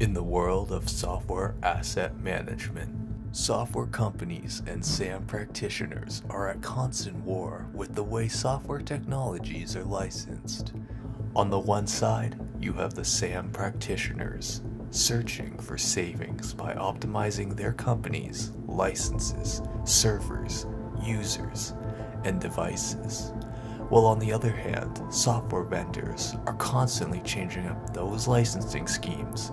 In the world of software asset management, software companies and SAM practitioners are at constant war with the way software technologies are licensed. On the one side, you have the SAM practitioners searching for savings by optimizing their companies' licenses, servers, users, and devices. While on the other hand, software vendors are constantly changing up those licensing schemes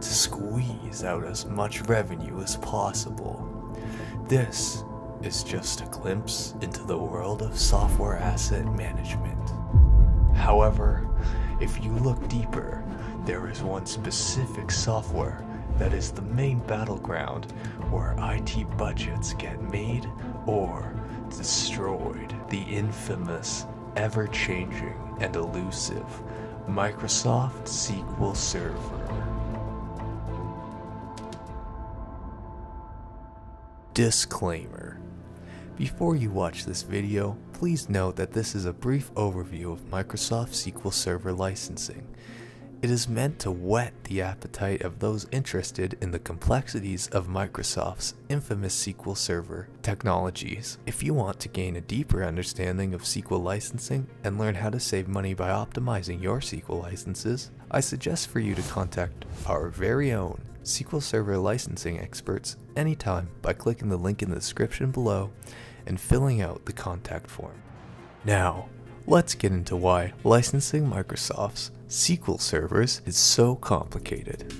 to squeeze out as much revenue as possible. This is just a glimpse into the world of software asset management. However, if you look deeper, there is one specific software that is the main battleground where IT budgets get made or destroyed. The infamous ever changing and elusive Microsoft SQL Server. Disclaimer Before you watch this video, please note that this is a brief overview of Microsoft SQL Server licensing. It is meant to whet the appetite of those interested in the complexities of Microsoft's infamous SQL Server technologies. If you want to gain a deeper understanding of SQL licensing and learn how to save money by optimizing your SQL licenses, I suggest for you to contact our very own SQL Server licensing experts anytime by clicking the link in the description below and filling out the contact form. Now, let's get into why licensing Microsoft's SQL servers is so complicated.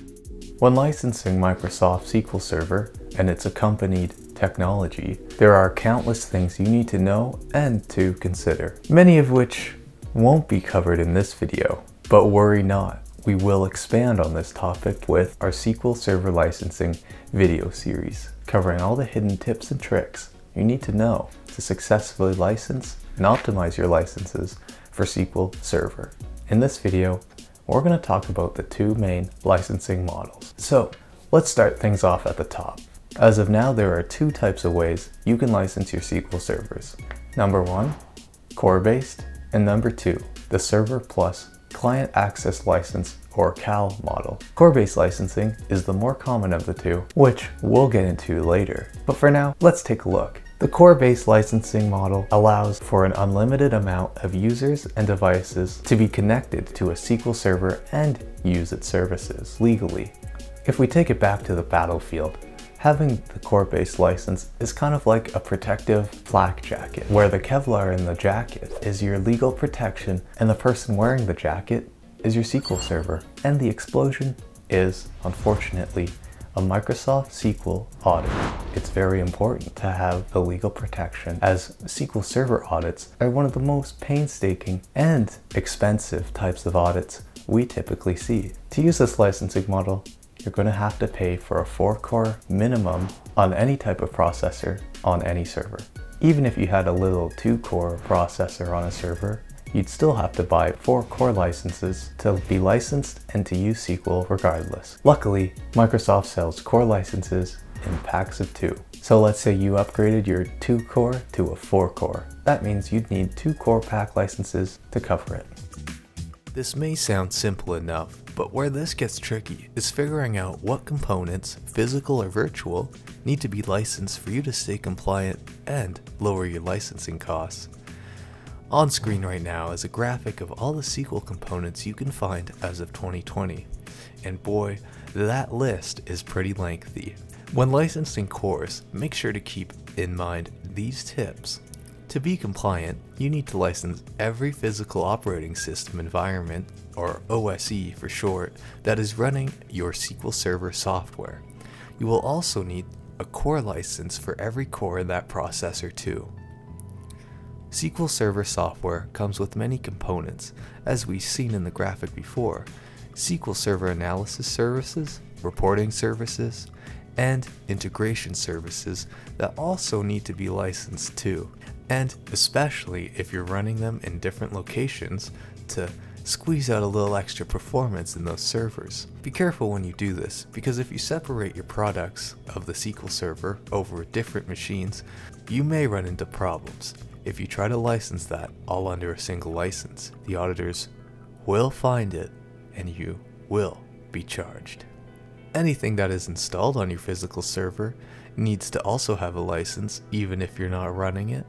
When licensing Microsoft SQL Server and its accompanied technology, there are countless things you need to know and to consider, many of which won't be covered in this video. But worry not, we will expand on this topic with our SQL Server licensing video series, covering all the hidden tips and tricks you need to know to successfully license and optimize your licenses for SQL Server. In this video, we're going to talk about the two main licensing models. So let's start things off at the top. As of now, there are two types of ways you can license your SQL servers. Number one, core-based, and number two, the Server Plus Client Access License or CAL model. Core-based licensing is the more common of the two, which we'll get into later. But for now, let's take a look. The core-based licensing model allows for an unlimited amount of users and devices to be connected to a SQL server and use its services legally. If we take it back to the battlefield, having the core-based license is kind of like a protective flak jacket, where the Kevlar in the jacket is your legal protection and the person wearing the jacket is your SQL server. And the explosion is, unfortunately, a Microsoft SQL audit. It's very important to have the legal protection as SQL Server audits are one of the most painstaking and expensive types of audits we typically see. To use this licensing model, you're going to have to pay for a 4-core minimum on any type of processor on any server. Even if you had a little 2-core processor on a server, you'd still have to buy four core licenses to be licensed and to use SQL regardless. Luckily, Microsoft sells core licenses in packs of two. So let's say you upgraded your 2 core to a 4 core. That means you'd need 2 core pack licenses to cover it. This may sound simple enough, but where this gets tricky is figuring out what components, physical or virtual, need to be licensed for you to stay compliant and lower your licensing costs. On screen right now is a graphic of all the SQL components you can find as of 2020, and boy, that list is pretty lengthy. When licensing cores, make sure to keep in mind these tips. To be compliant, you need to license every physical operating system environment, or OSE for short, that is running your SQL Server software. You will also need a core license for every core in that processor too. SQL Server software comes with many components, as we've seen in the graphic before, SQL Server analysis services, reporting services, and integration services that also need to be licensed too, and especially if you're running them in different locations to squeeze out a little extra performance in those servers. Be careful when you do this, because if you separate your products of the SQL Server over different machines, you may run into problems. If you try to license that all under a single license, the auditors will find it and you will be charged. Anything that is installed on your physical server needs to also have a license even if you're not running it.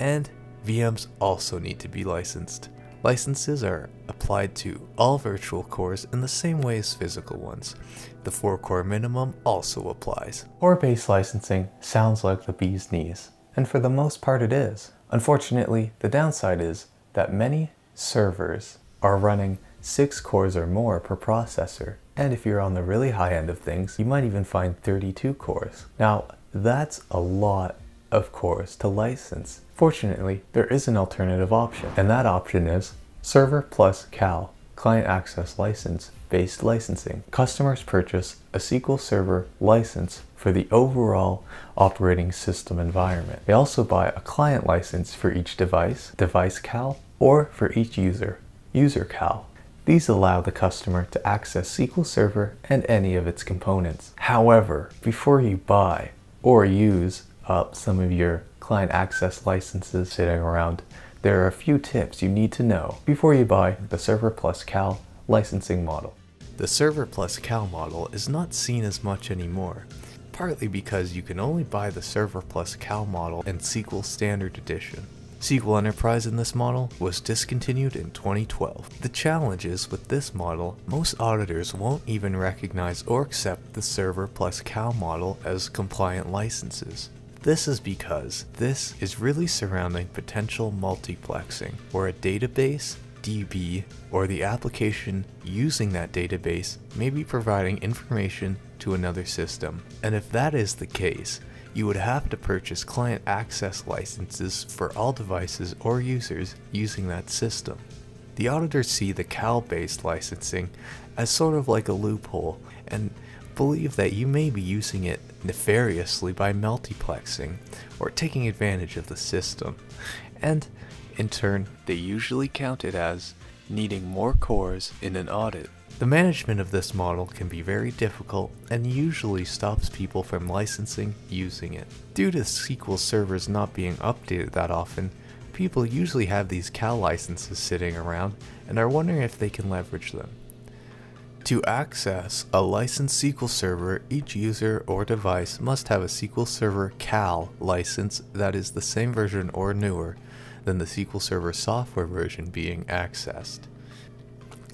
And VMs also need to be licensed. Licenses are applied to all virtual cores in the same way as physical ones. The 4 core minimum also applies. Core-based licensing sounds like the bee's knees, and for the most part it is. Unfortunately, the downside is that many servers are running 6 cores or more per processor, and if you're on the really high end of things, you might even find 32 cores. Now, that's a lot of cores to license. Fortunately, there is an alternative option, and that option is Server plus CAL, Client Access License based licensing. Customers purchase a SQL Server license for the overall operating system environment. They also buy a client license for each device, device CAL, or for each user, user CAL. These allow the customer to access SQL Server and any of its components. However, before you buy or use up some of your client access licenses sitting around, there are a few tips you need to know before you buy the Server Plus Cal licensing model. The Server Plus Cal model is not seen as much anymore, partly because you can only buy the Server Plus Cal model in SQL Standard Edition. SQL Enterprise in this model was discontinued in 2012. The challenge is with this model, most auditors won't even recognize or accept the Server plus Cal model as compliant licenses. This is because this is really surrounding potential multiplexing, where a database, DB, or the application using that database may be providing information to another system. And if that is the case, you would have to purchase client access licenses for all devices or users using that system. The auditors see the CAL-based licensing as sort of like a loophole and believe that you may be using it nefariously by multiplexing or taking advantage of the system, and in turn, they usually count it as needing more cores in an audit. The management of this model can be very difficult and usually stops people from licensing using it. Due to SQL servers not being updated that often, people usually have these CAL licenses sitting around and are wondering if they can leverage them. To access a licensed SQL Server, each user or device must have a SQL Server CAL license that is the same version or newer than the SQL Server software version being accessed.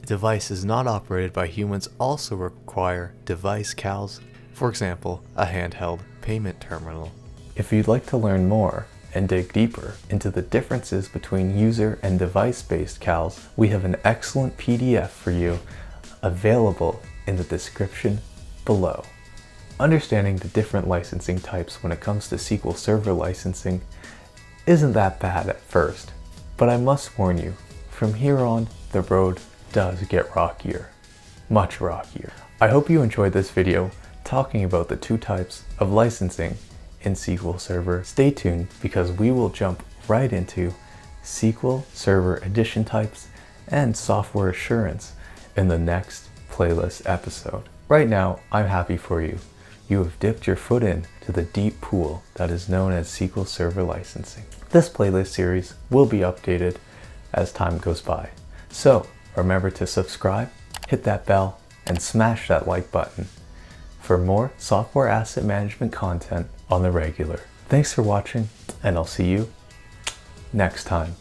Devices not operated by humans also require device CALs, for example, a handheld payment terminal. If you'd like to learn more and dig deeper into the differences between user and device-based CALs, we have an excellent PDF for you available in the description below. Understanding the different licensing types when it comes to SQL Server licensing isn't that bad at first, but I must warn you, from here on, the road does get rockier. Much rockier. I hope you enjoyed this video talking about the two types of licensing in SQL Server. Stay tuned because we will jump right into SQL Server edition types and software assurance in the next playlist episode. Right now, I'm happy for you. You have dipped your foot in to the deep pool that is known as SQL Server licensing. This playlist series will be updated as time goes by. So remember to subscribe, hit that bell, and smash that like button for more software asset management content on the regular. Thanks for watching, and I'll see you next time.